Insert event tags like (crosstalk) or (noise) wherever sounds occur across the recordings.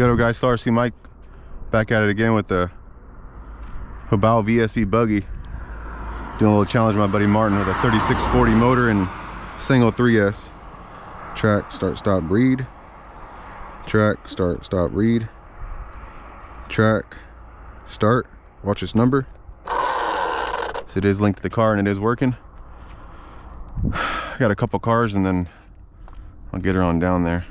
Yo guys, C Mike back at it again with the Hobao VSE buggy. Doing a little challenge with my buddy Martin with a 3640 motor and single 3S. Track, start, stop, read. Track, start, stop, read. Track, start. Watch this number. So it is linked to the car and it is working. (sighs) Got a couple cars and then I'll get her on down there.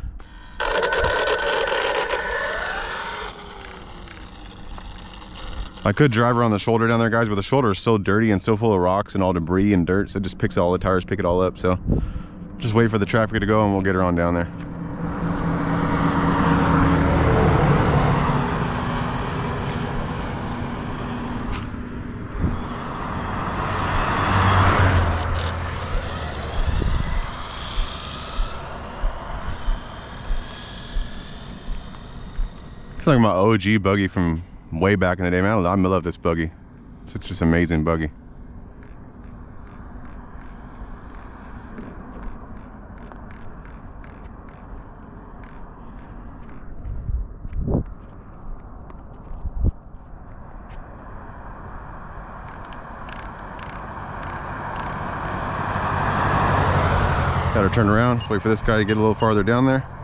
I could drive on the shoulder down there, guys, but the shoulder is so dirty and so full of rocks and all debris and dirt, so it just picks all the tires, pick it all up. So just wait for the traffic to go and we'll get her on down there. It's like my OG buggy from way back in the day, man. I love this buggy. It's just amazing buggy. Got to turn around, wait for this guy to get a little farther down there.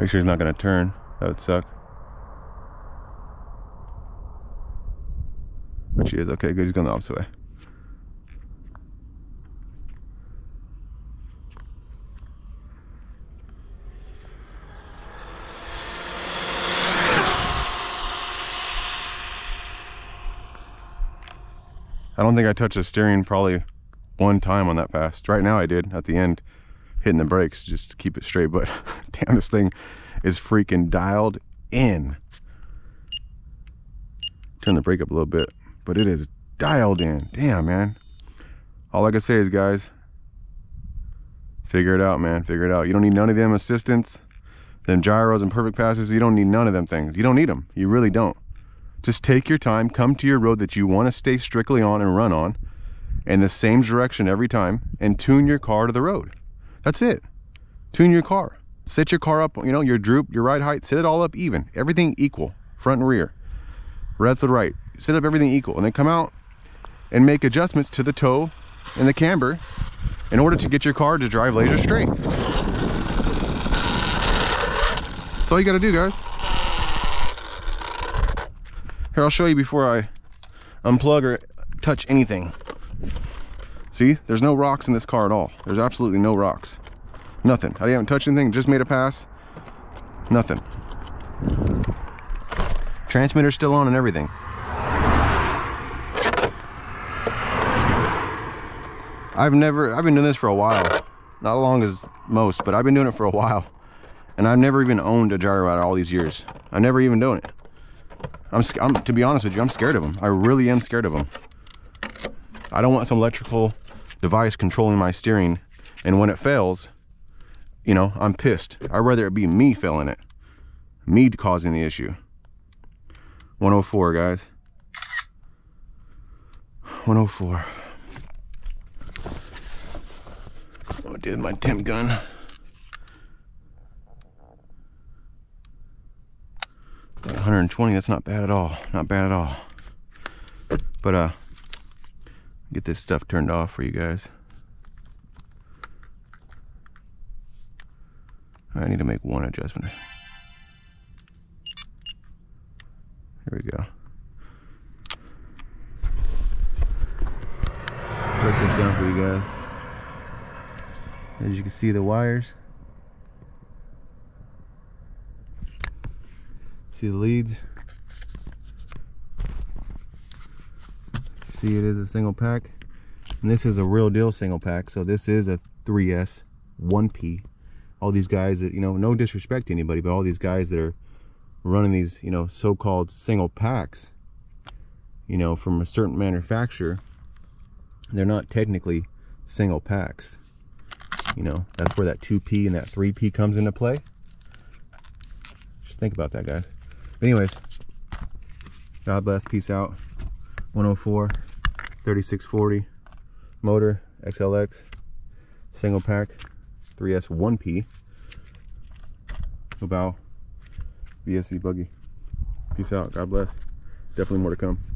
Make sure he's not gonna turn. That would suck. But she is. Okay, good. He's going the opposite way. I don't think I touched the steering probably one time on that pass. Right now I did at the end, hitting the brakes just to keep it straight. But (laughs) damn, this thing is freaking dialed in. Turn the brake up a little bit, but it is dialed in. Damn, man. All I can say is, guys, figure it out, man. Figure it out. You don't need none of them assistance, them gyros and perfect passes. You don't need none of them things. You don't need them. You really don't. Just take your time, come to your road that you want to stay strictly on and run on in the same direction every time and tune your car to the road. That's it. Tune your car. Set your car up, you know, your droop, your ride height, set it all up even. Everything equal, front and rear. Left to right. Set up everything equal and then come out and make adjustments to the toe and the camber in order to get your car to drive laser straight. That's all you got to do, guys. Here, I'll show you before I unplug or touch anything. See, there's no rocks in this car at all. There's absolutely no rocks. Nothing. I haven't touched anything, just made a pass. Nothing. Transmitter's still on and everything. I've never, I've been doing this for a while. Not as long as most, but I've been doing it for a while. And I've never even owned a gyro out all these years. I've never even done it. I'm, I'm, to be honest with you, I'm scared of them. I really am scared of them. I don't want some electrical device controlling my steering. And when it fails, you know, I'm pissed. I'd rather it be me failing it. Me causing the issue. 104, guys. 104. Oh, I did my temp gun. Got 120, that's not bad at all. Not bad at all. But, uh, get this stuff turned off for you guys. I need to make one adjustment. Here we go. Break this down for you guys. As you can see the wires. See the leads. See it is a single pack. And this is a real deal single pack. So this is a 3S 1P. All these guys that, you know, no disrespect to anybody, but all these guys that are running these, you know, so-called single packs, you know, from a certain manufacturer, they're not technically single packs. You know, that's where that 2P and that 3P comes into play. Just think about that, guys. But anyways, God bless, peace out. 104, 3640, motor, XLX. single pack 3S 1P. Bow VSE buggy. Peace out. God bless. Definitely more to come.